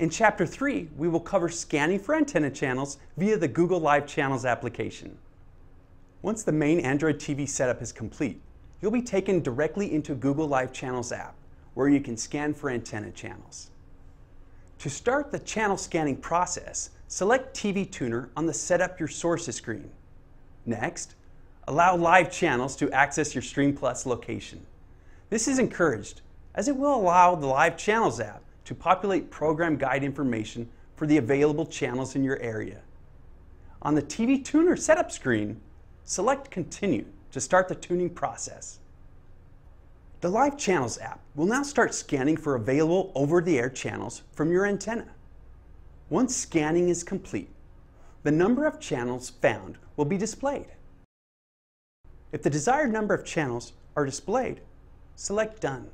In Chapter 3, we will cover scanning for antenna channels via the Google Live Channels application. Once the main Android TV setup is complete, you'll be taken directly into Google Live Channels app, where you can scan for antenna channels. To start the channel scanning process, select TV Tuner on the Setup Your Sources screen. Next, allow live channels to access your Stream Plus location. This is encouraged as it will allow the Live Channels app to populate program guide information for the available channels in your area. On the TV Tuner setup screen, select Continue to start the tuning process. The Live Channels app will now start scanning for available over-the-air channels from your antenna. Once scanning is complete, the number of channels found will be displayed. If the desired number of channels are displayed, select Done.